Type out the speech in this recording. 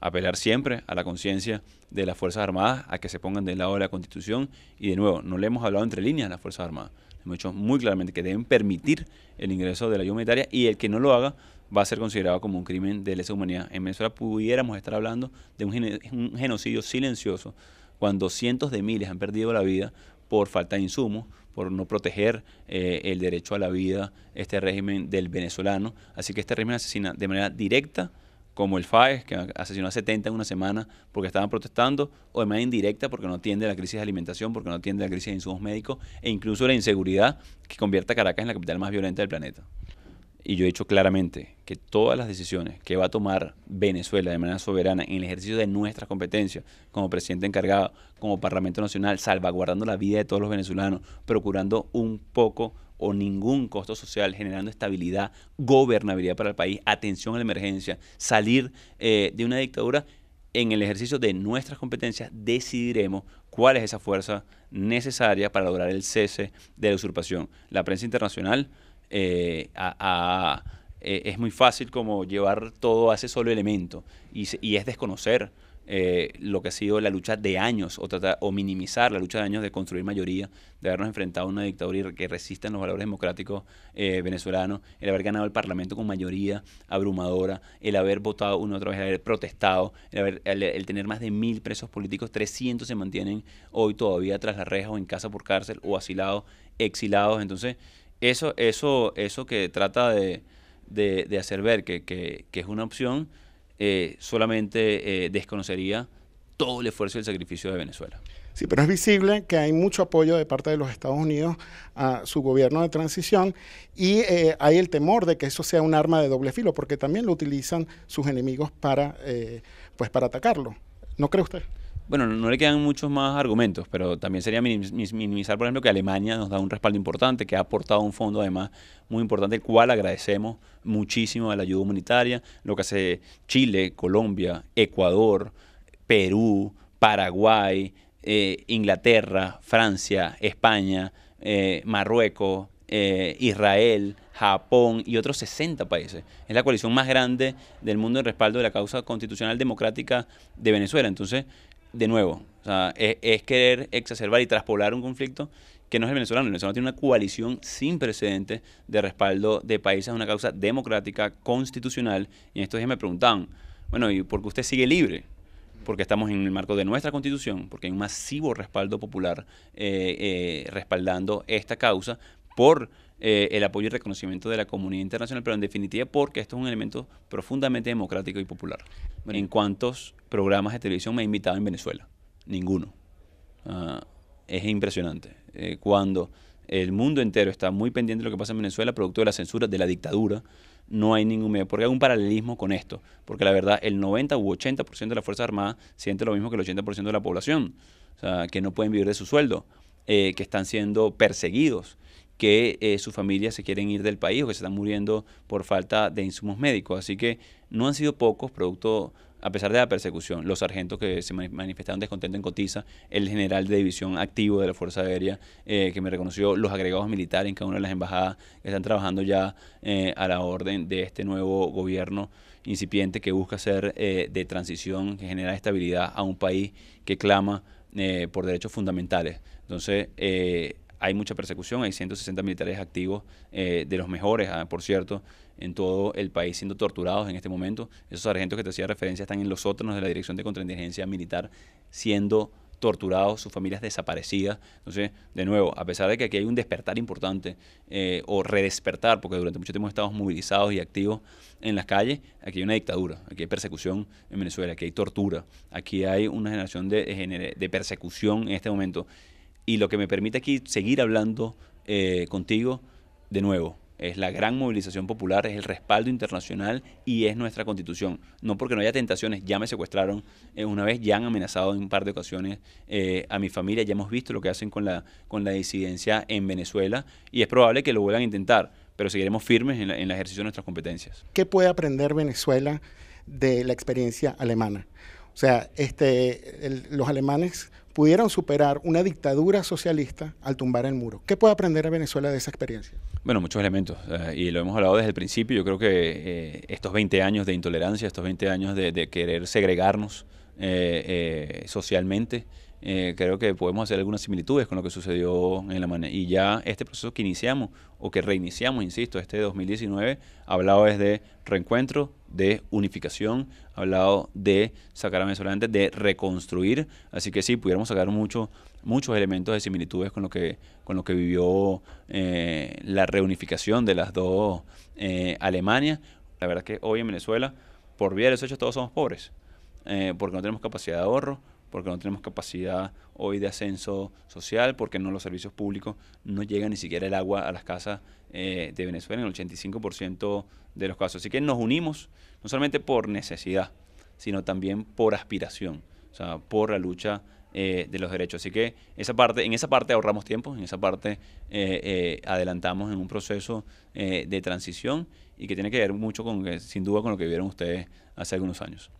apelar siempre a la conciencia de las Fuerzas Armadas, a que se pongan del lado de la Constitución y de nuevo, no le hemos hablado entre líneas a las Fuerzas Armadas. Hemos dicho muy claramente que deben permitir el ingreso de la ayuda humanitaria y el que no lo haga va a ser considerado como un crimen de lesa humanidad. En Venezuela pudiéramos estar hablando de un, genocidio silencioso cuando cientos de miles han perdido la vida por falta de insumos, por no proteger eh, el derecho a la vida, este régimen del venezolano. Así que este régimen asesina de manera directa como el FAES, que asesinó a 70 en una semana porque estaban protestando, o de manera indirecta porque no atiende la crisis de alimentación, porque no atiende la crisis de insumos médicos, e incluso la inseguridad que convierte a Caracas en la capital más violenta del planeta. Y yo he dicho claramente que todas las decisiones que va a tomar Venezuela de manera soberana en el ejercicio de nuestras competencias, como presidente encargado, como Parlamento Nacional, salvaguardando la vida de todos los venezolanos, procurando un poco o ningún costo social, generando estabilidad, gobernabilidad para el país, atención a la emergencia, salir eh, de una dictadura, en el ejercicio de nuestras competencias decidiremos cuál es esa fuerza necesaria para lograr el cese de la usurpación. La prensa internacional eh, eh, es muy fácil como llevar todo a ese solo elemento y, y es desconocer eh, lo que ha sido la lucha de años o, tratar, o minimizar la lucha de años de construir mayoría, de habernos enfrentado a una dictadura que resista en los valores democráticos eh, venezolanos, el haber ganado el Parlamento con mayoría abrumadora, el haber votado una otra vez, el haber protestado, el, haber, el, tener más de mil presos políticos, 300 se mantienen hoy todavía tras las rejas o en casa por cárcel o asilados, exilados. Entonces, eso, eso, eso que trata de, de, hacer ver que, que, que es una opción, eh, solamente eh, desconocería todo el esfuerzo y el sacrificio de Venezuela. Sí, pero es visible que hay mucho apoyo de parte de los Estados Unidos a su gobierno de transición y eh, hay el temor de que eso sea un arma de doble filo, porque también lo utilizan sus enemigos para, pues para atacarlo. ¿No cree usted? Bueno, no le quedan muchos más argumentos, pero también sería minimizar, por ejemplo, que Alemania nos da un respaldo importante, que ha aportado un fondo además muy importante, el cual agradecemos muchísimo a la ayuda humanitaria, lo que hace Chile, Colombia, Ecuador, Perú, Paraguay, eh, Inglaterra, Francia, España, eh, Marruecos, eh, Israel, Japón y otros 60 países. Es la coalición más grande del mundo en respaldo de la causa constitucional democrática de Venezuela. Entonces, de nuevo, es, querer exacerbar y traspolar un conflicto que no es el venezolano. El venezolano tiene una coalición sin precedentes de respaldo de países a una causa democrática, constitucional. Y en estos días me preguntaban, bueno, ¿y por qué usted sigue libre? Porque estamos en el marco de nuestra constitución, porque hay un masivo respaldo popular eh, eh, respaldando esta causa por eh, el apoyo y reconocimiento de la comunidad internacional, pero en definitiva porque esto es un elemento profundamente democrático y popular. ¿En cuántos programas de televisión me ha invitado en Venezuela? Ninguno. Ah, es impresionante. Eh, cuando el mundo entero está muy pendiente de lo que pasa en Venezuela, producto de la censura, de la dictadura, no hay ningún medio. Porque hay un paralelismo con esto. Porque la verdad, el 90 u 80% de las Fuerzas Armadas siente lo mismo que el 80% de la población. O sea, que no pueden vivir de su sueldo, eh, que están siendo perseguidos, que eh, sus familias se quieren ir del país o que se están muriendo por falta de insumos médicos. Así que no han sido pocos, producto, a pesar de la persecución, los sargentos que se manifestaron descontentos en Cotiza, el general de división activo de la Fuerza Aérea eh, que me reconoció, los agregados militares en cada una de las embajadas que están trabajando ya eh, a la orden de este nuevo gobierno incipiente que busca ser de transición, que genera estabilidad a un país que clama por derechos fundamentales. Entonces, hay mucha persecución, hay 160 militares activos, eh, de los mejores, ah, por cierto, en todo el país siendo torturados en este momento. Esos sargentos que te hacía referencia están en los sótanos de la Dirección de Contrainteligencia Militar siendo torturados, sus familias desaparecidas. Entonces, de nuevo, a pesar de que aquí hay un despertar importante eh, o redespertar, porque durante mucho tiempo estamos movilizados y activos en las calles, aquí hay una dictadura, aquí hay persecución en Venezuela, aquí hay tortura, aquí hay una generación de, de persecución en este momento y lo que me permite aquí seguir hablando eh, contigo de nuevo. Es la gran movilización popular, es el respaldo internacional y es nuestra constitución. No porque no haya tentaciones, ya me secuestraron eh, una vez, ya han amenazado en un par de ocasiones eh, a mi familia, ya hemos visto lo que hacen con la, con la disidencia en Venezuela y es probable que lo vuelvan a intentar, pero seguiremos firmes en, el ejercicio de nuestras competencias. ¿Qué puede aprender Venezuela de la experiencia alemana? O sea, este, los alemanes pudieron superar una dictadura socialista al tumbar el muro. ¿Qué puede aprender a Venezuela de esa experiencia? Bueno, muchos elementos, eh, y lo hemos hablado desde el principio. Yo creo que eh, estos 20 años de intolerancia, estos 20 años de, querer segregarnos eh, socialmente, creo que podemos hacer algunas similitudes con lo que sucedió en la manera. Y ya este proceso que iniciamos, o que reiniciamos, insisto, este 2019, hablado desde reencuentro, de unificación, hablado de sacar a Venezuela de reconstruir. Así que sí, pudiéramos sacar mucho, muchos elementos de similitudes con lo que, con lo que vivió eh, la reunificación de las dos eh, Alemania. La verdad es que hoy en Venezuela, por vía de los hechos, todos somos pobres, eh, porque no tenemos capacidad de ahorro, porque no tenemos capacidad hoy de ascenso social, porque no los servicios públicos no llegan ni siquiera el agua a las casas de Venezuela en el 85% de los casos. Así que nos unimos no solamente por necesidad, sino también por aspiración, o sea, por la lucha eh, de los derechos. Así que esa parte, en esa parte ahorramos tiempo, en esa parte eh, eh, adelantamos en un proceso de transición y que tiene que ver mucho con, sin duda, con lo que vieron ustedes hace algunos años.